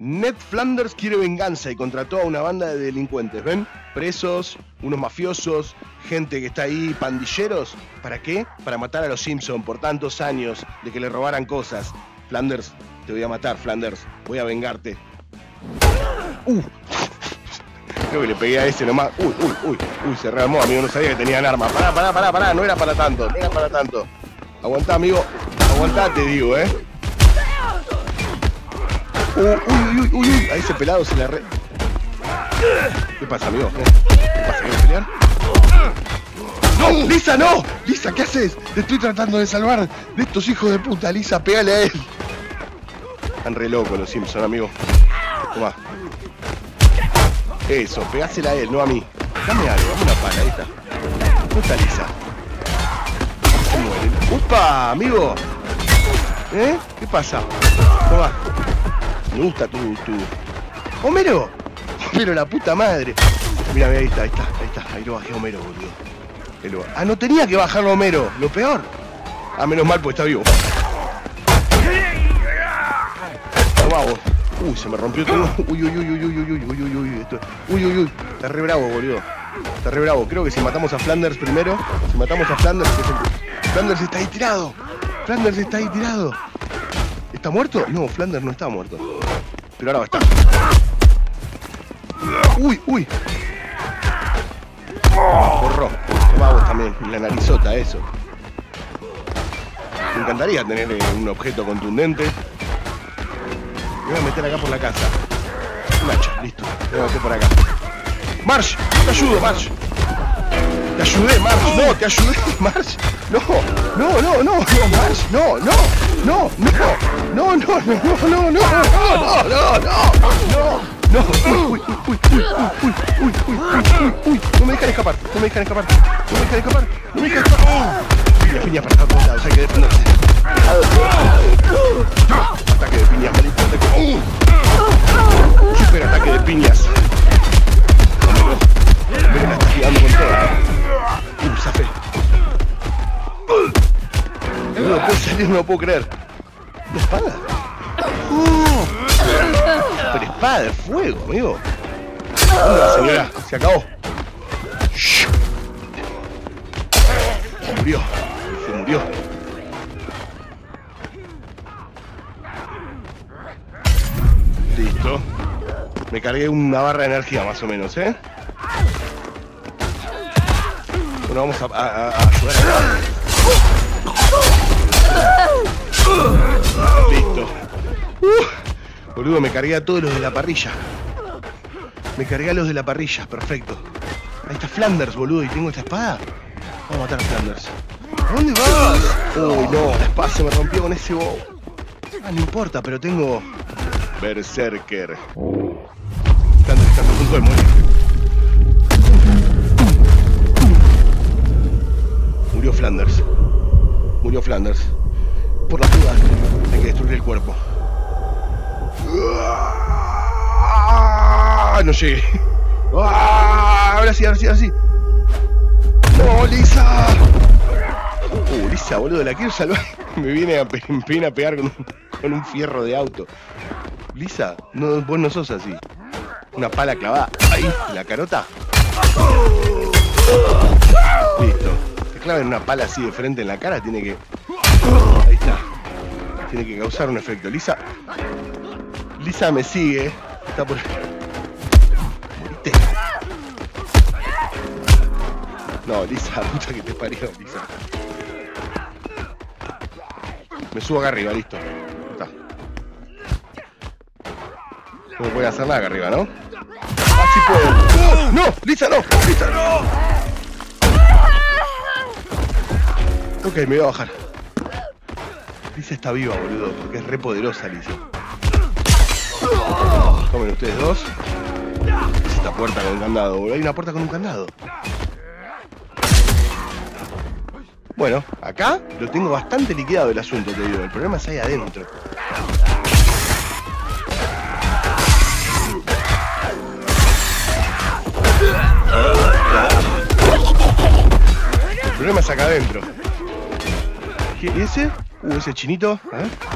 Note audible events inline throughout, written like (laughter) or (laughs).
Ned Flanders quiere venganza y contrató a una banda de delincuentes, ¿ven? Presos, unos mafiosos, gente que está ahí, pandilleros. ¿Para qué? Para matar a los Simpson por tantos años de que le robaran cosas. Flanders, te voy a matar, Flanders. Voy a vengarte. Uh. Creo que le pegué a ese nomás. Uy, uy, uy, uy, se rearmó, amigo. No sabía que tenían armas. Pará, pará, pará, pará. No era para tanto, no era para tanto. Aguantá, amigo. Aguantá, te digo, eh. Uh, uy, uy, uy, uy. A ese pelado se le re. ¿Qué pasa, amigo? ¿Qué pasa? ¿Quieres pelear? ¡No! ¡Lisa, no! ¡Lisa, ¿qué haces? Te estoy tratando de salvar de estos hijos de puta. Lisa, pégale a él. Están re locos los Simpson, amigo. Toma. Eso, pegásela a él, no a mí. Dame algo, dame una pala, ahí está. ¿Dónde está Lisa? ¡Upa, amigo! ¿Eh? ¿Qué pasa? Toma. Me gusta tu, tu... ¡Homero! Homero, la puta madre. Mira, mira, ahí está, ahí está, ahí está. Ahí lo bajé Homero, boludo. Lo- Ah, no tenía que bajarlo Homero. Lo peor. Ah, menos mal, pues está vivo. Toma vos. Uy, se me rompió todo. Uy, uy, uy, uy, uy, uy, uy, uy, uy, uy, esto- Uy, uy, uy. Está re bravo, boludo. Está re bravo. Creo que si matamos a Flanders primero, si matamos a Flanders, que es el- Flanders está ahí tirado. Flanders está ahí tirado. ¿Está muerto? No, Flanders no está muerto. Pero ahora va a estar. Uy, uy. Corró. Toma vos también. La narizota, eso. Me encantaría tener eh, un objeto contundente. Me voy a meter acá por la casa. Un hacha, listo. Me voy a meter por acá. Marsh, te ayudo, Marsh. Te ayudé, Marsh. No, te ayudé, (laughs) Marsh. No, no, no, no, Marsh. No, no, no, no, no, no, no, no, no, no, no, no, no, no. No, uy, uy, uy, uy, uy, uy, uy, uy, no me dejan escapar, no me dejan escapar, no me dejan escapar, no me dejan escapar. Piña, piña para todos lados, hay que defenderse. Ataque de piñas, maldito ataque. Super ataque de piñas. Homero la está tirando con toda. Uh, zafé. No puede salir, no puedo creer. ¿Una espada? Uh, pero espada de fuego, amigo. Señora, se acabó. Se murió. Se murió. Listo. Me cargué una barra de energía más o menos, ¿eh? Bueno, vamos a, a- a- a ayudar acá. Listo. Uh, boludo, me cargué a todos los de la parrilla. Me cargué a los de la parrilla, perfecto. Ahí está Flanders, boludo, y tengo esta espada. Vamos a matar a Flanders. ¿A dónde vas? Uy, no, la espada me rompió con ese bow. Ah, no importa, pero tengo. Berserker. Flanders está a punto de morir. Murió Flanders. Murió Flanders. No llegué. ¡Ah! Ahora sí, ahora sí, ahora sí. ¡No, Lisa! Uh, Lisa, boludo, la quiero salvar. (laughs) Me viene a, pe- a pegar con un, con un fierro de auto. Lisa, no, vos no sos así. Una pala clavada. Ahí, la carota. Listo. Te claven una pala así de frente en la cara, tiene que. Ahí está. Tiene que causar un efecto. Lisa. Lisa me sigue. Está por. No, Lisa, (laughs) puta que te parió, Lisa. Me subo acá arriba, listo. Está. No puede hacer nada acá arriba, ¿no? Así puedo. ¡No! ¡Lisa, no! ¡Lisa, no! Ok, me voy a bajar. Lisa está viva, boludo, porque es re poderosa, Lisa. Tomen ustedes dos. Es esta puerta con un candado, boludo. Hay una puerta con un candado. Bueno, acá lo tengo bastante liquidado el asunto, te digo. El problema es ahí adentro. El problema es acá adentro. ¿Y ese? Uh, ese chinito. A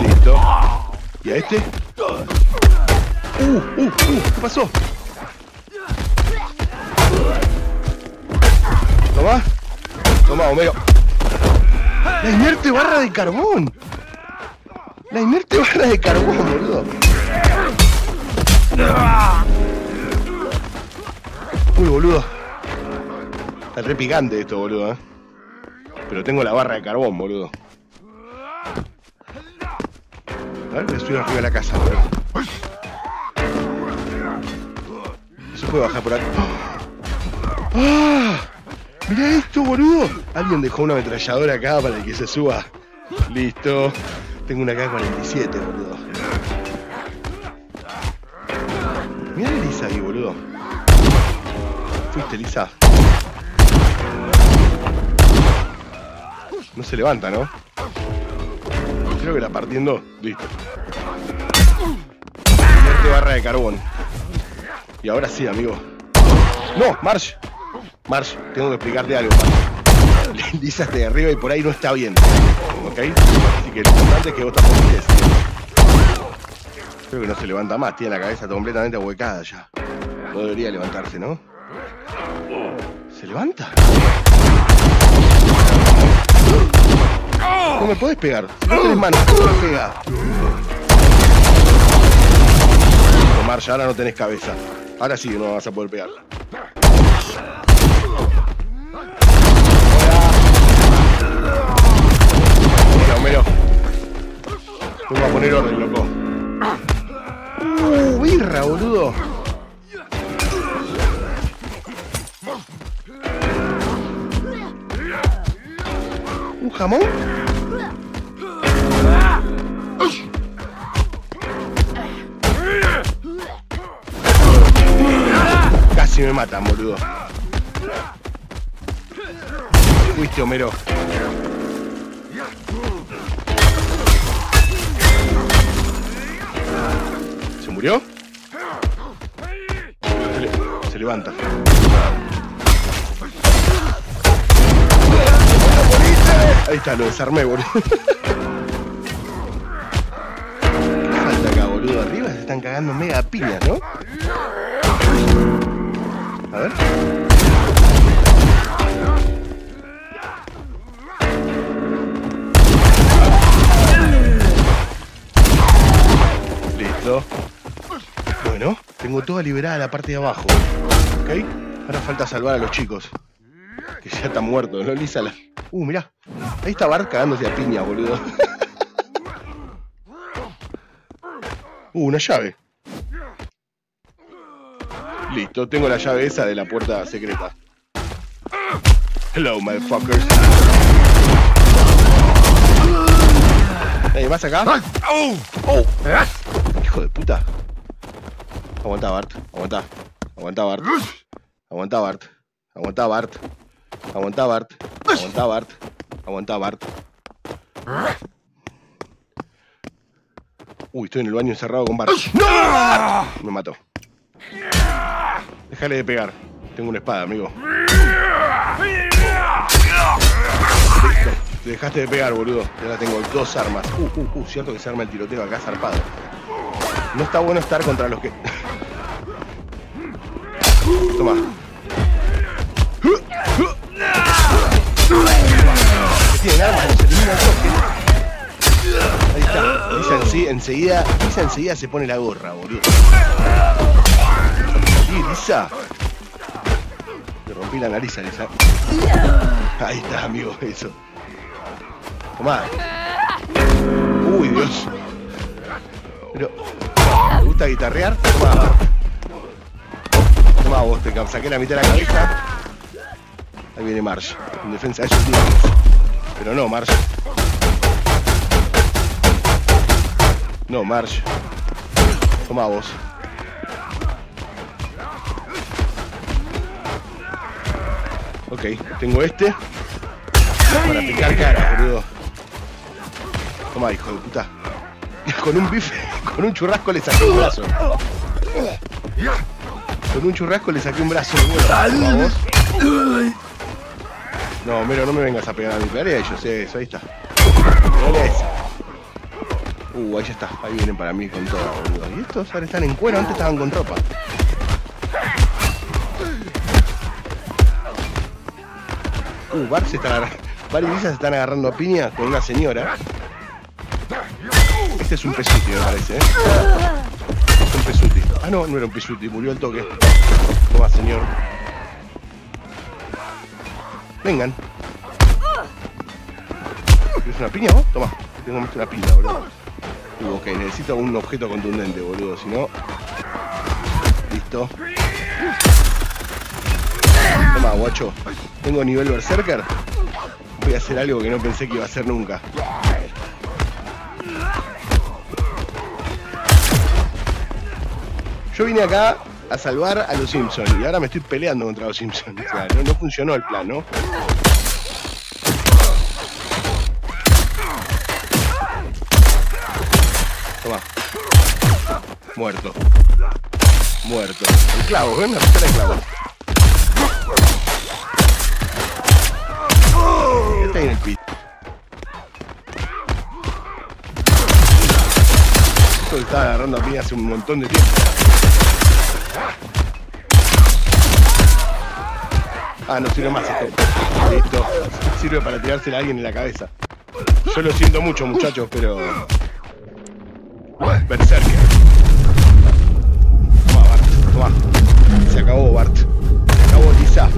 Listo. ¿Y a este? Uh, uh, uh, ¿qué pasó? Toma. Toma, Homero. La inerte barra de carbón. La inerte barra de carbón, boludo. Uy, boludo. Está re picante esto, boludo, ¿eh? Pero tengo la barra de carbón, boludo. A ver, estoy arriba de la casa, boludo. Se puede bajar por acá. ¡Ah! Mira esto, boludo. Alguien dejó una ametralladora acá para que se suba. Listo. Tengo una K-47, boludo. Mira a Elisa ahí, boludo. Fuiste, Elisa. No se levanta, ¿no? Creo que la partiendo. Listo. Muerte barra de carbón. Y ahora sí, amigo. ¡No! ¡Marsh! Marsh, tengo que explicarte algo, Marsh. Está de arriba y por ahí no está bien. ¿Ok? Así que lo importante es que vos tampoco estés. Creo que no se levanta más, tiene la cabeza completamente huecada ya. No debería levantarse, ¿no? ¿Se levanta? No me podés pegar. No tenés manos, ¿cómo me pega? Omar, ya ahora no tenés cabeza. Ahora sí no vas a poder pegarla. Mira, Homero. Vamos a poner orden, loco. Uh, birra, boludo. ¿Un jamón? Me matan, boludo. Fuiste, Homero. ¿Se murió? Se, le- se levanta. Ahí está, lo desarmé, boludo. ¿Qué falta acá, boludo? Arriba se están cagando mega piñas, ¿no? A ver. Listo. Bueno, tengo toda liberada la parte de abajo. ¿Ok? Ahora falta salvar a los chicos. Que ya están muertos, ¿no? Lisa la... Uh, mirá. Ahí está Bart cagándose a piña, boludo. (laughs) uh, una llave. Listo, tengo la llave esa de la puerta secreta. Hello, motherfuckers. ¿Nadie más acá? ¡Oh! ¡Oh! Hijo de puta. Aguanta, Bart. Aguanta. Aguanta, Bart. Aguanta, Bart. Aguanta, Bart. Aguanta, Bart. Aguanta, Bart. Aguanta, Bart. Uy, estoy en el baño encerrado con Bart. ¡No! Me mató. Déjale de pegar. Tengo una espada, amigo. Listo. Te dejaste de pegar, boludo. Y ahora tengo dos armas. Uh, uh, uh, cierto que se arma el tiroteo acá zarpado. No está bueno estar contra los que. Toma. Tienen armas, se elimina el. Ahí está. Enseguida, enseguida se pone la gorra, boludo. Sí, Lisa. Le rompí la nariz a Lisa. Ahí está, amigo, eso. Tomá. Uy, Dios. Pero, ¿te gusta guitarrear? Tomá. Tomá vos, te saqué la mitad de la cabeza. Ahí viene Marsh, en defensa de ellos mismos. Pero no, Marsh. No, Marsh. Toma vos. Ok, tengo este. Para picar cara, boludo. Toma, hijo de puta. (laughs) Con un bife, (laughs) con un churrasco le saqué un brazo. Con un churrasco le saqué un brazo. Vos. No, Homero, no me vengas a pegar a mí. Pegale a ellos, eso, ahí está. Uh, ahí ya está. Ahí vienen para mí con todo, boludo. Y estos ahora están en cuero, antes estaban con ropa. Uh, se. Bart y Lisa se están agarrando a piña con una señora. Este es un pesuti, me parece, ¿eh? Es un pesuti. Ah, no, no era un pesuti, murió el toque. Toma, señor. Vengan. ¿Quieres una piña vos? Toma, tengo más que una piña, boludo. Uh, ok, necesito un objeto contundente, boludo, si no... Listo. Toma, guacho. Tengo nivel berserker. Voy a hacer algo que no pensé que iba a hacer nunca. Yo vine acá a salvar a los Simpsons y ahora me estoy peleando contra los Simpsons. O sea, no, funcionó el plan, ¿no? Toma. Muerto. Muerto. El clavo, ¿ven? Pistola de clavo. Está ahí en el pit. Esto estaba agarrando a mí hace un montón de tiempo. Ah, no sirve más esto. Listo. Sirve para tirársela a alguien en la cabeza. Yo lo siento mucho, muchachos, pero. Berserker. Toma, Bart. Toma. Se acabó, Bart. Se acabó, Lisa.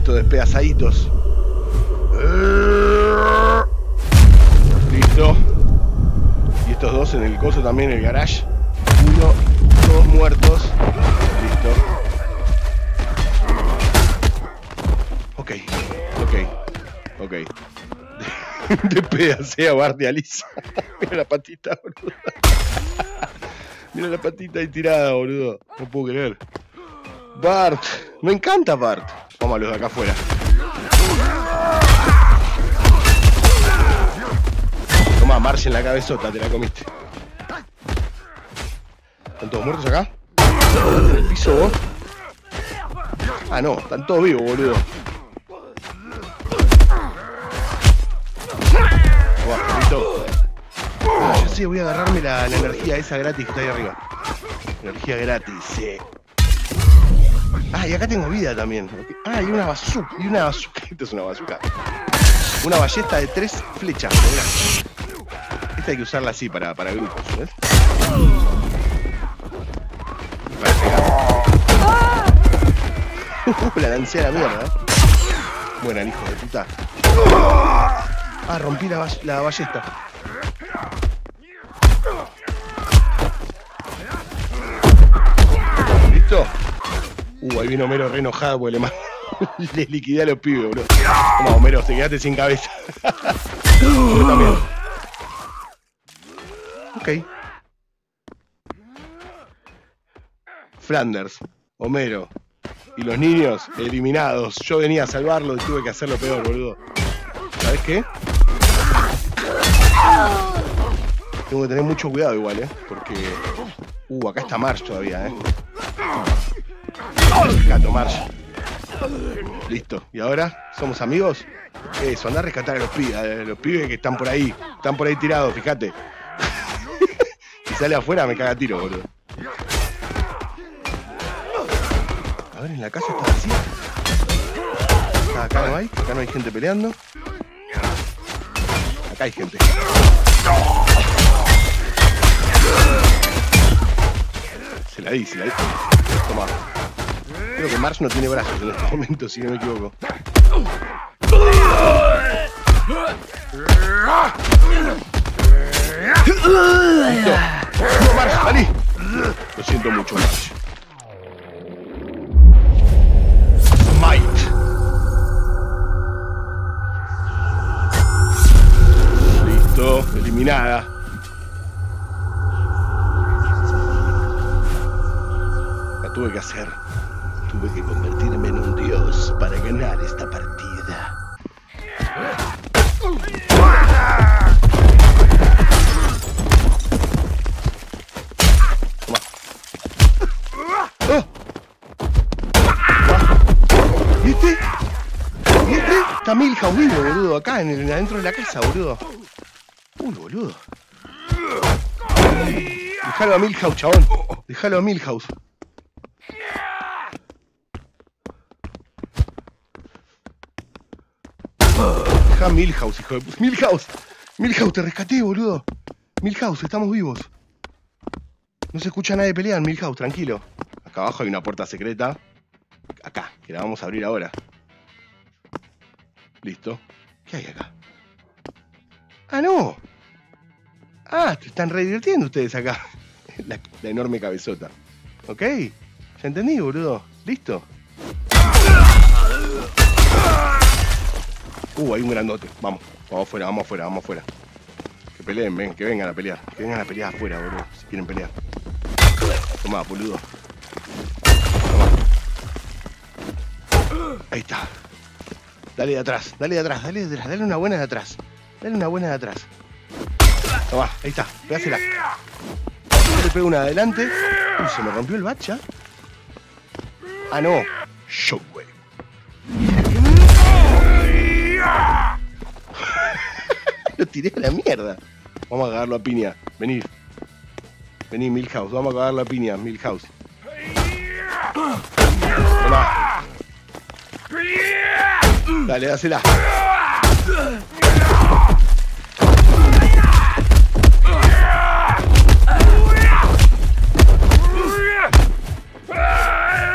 Listo, despedazaditos. Listo. Y estos dos en el coso también, en el garage. Uno, todos muertos. Listo. Ok, ok, ok. (laughs) Bart y a Lisa. (laughs) Mira la patita, boludo. (laughs) Mira la patita ahí tirada, boludo. No puedo creer. Bart. Me encanta Bart. Vamos a los de acá afuera. Toma, Marge en la cabezota, te la comiste. ¿Están todos muertos acá? ¿En el piso vos? Ah, no, están todos vivos, boludo. Ya sé, voy a agarrarme la, la energía esa gratis que está ahí arriba. Energía gratis, sí. Ah, y acá tengo vida también. Ah, y una bazooka. Y una bazooka. (laughs) Esto es una bazooka. Una ballesta de tres flechas. mirá. Esta hay que usarla así para, para grupos, ¿ves? Para pegar. (laughs) la lancé a la mierda. ¿eh? Buena, hijo de puta. Ah, rompí la, la ballesta. ¿Listo? Uh, ahí viene Homero re enojado porque le, ma- (laughs) le liquidé a los pibes, bro. Toma, Homero, te quedaste sin cabeza. (laughs) Yo también. Ok. Flanders, Homero y los niños eliminados. Yo venía a salvarlo y tuve que hacerlo peor, boludo. ¿Sabes qué? Tengo que tener mucho cuidado igual, ¿eh? Porque... Uh, acá está Marsh todavía, ¿eh? Gato Marsh. Listo. ¿Y ahora? ¿Somos amigos? Eso, anda a rescatar a los pibes, los pibes que están por ahí. Están por ahí tirados, fíjate. (laughs) si sale afuera me caga tiro, boludo. A ver, en la casa está vacía. Ah, acá no hay, acá no hay gente peleando. Acá hay gente. Se la di, se la di. Toma. Creo que Marsh no tiene brazos en este momento, si no me equivoco. Listo. No, Marsh, salí. Lo siento mucho, Marsh. Smite. Listo, eliminada. La tuve que hacer. Tuve que convertirme en un dios para ganar esta partida. ¡Oh! este? ¿Y? Está Milhouse vivo, boludo, acá en el, adentro de la casa, boludo. Uy, boludo. Déjalo a Milhouse, chabón. Déjalo a Milhouse. A Milhouse, hijo de. Milhouse. Milhouse, te rescaté, boludo. Milhouse, estamos vivos. No se escucha nadie pelear, Milhouse, tranquilo. Acá abajo hay una puerta secreta. Acá, que la vamos a abrir ahora. Listo. ¿Qué hay acá? ¡Ah, no! Ah, te están re ustedes acá. (laughs) La, la enorme cabezota. ¿Ok? Ya entendí, boludo. ¿Listo? Uh, hay un grandote. Vamos, vamos afuera, vamos afuera, vamos afuera. Que peleen, ven, que vengan a pelear. Que vengan a pelear afuera, boludo, si quieren pelear. Toma, boludo. Toma. Ahí está. Dale de atrás, dale de atrás, dale de atrás, dale una buena de atrás. Dale una buena de atrás. Toma, ahí está, pegásela. Le pego una adelante. Uy, se me rompió el bacha. Ah, no. Shockwave. Tiré la mierda. Vamos a cagarlo a piña. Vení. Vení, Milhouse. Vamos a cagarlo a piña, Milhouse. Tomá. Dale, dásela.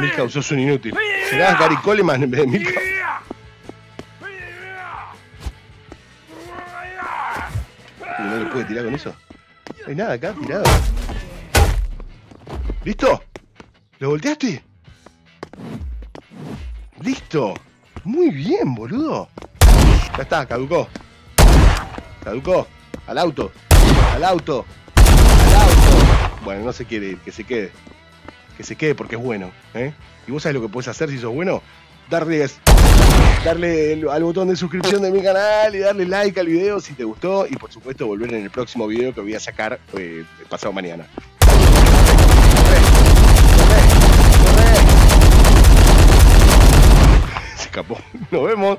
Milhouse, sos un inútil. Serás Gary Coleman en vez de Milhouse. Uy, ¿No le puede tirar con eso? No hay nada acá tirado. ¿Listo? ¿Lo volteaste? ¡Listo! Muy bien, boludo. Ya está, caducó. Caducó. Al auto. Al auto. Al auto. Bueno, no se quiere ir, que se quede. Que se quede porque es bueno. ¿eh? ¿Y vos sabés lo que puedes hacer si sos bueno? Darle, darle al botón de suscripción de mi canal y darle like al video si te gustó. Y por supuesto volver en el próximo video que voy a sacar eh, pasado mañana. Se escapó. Nos vemos.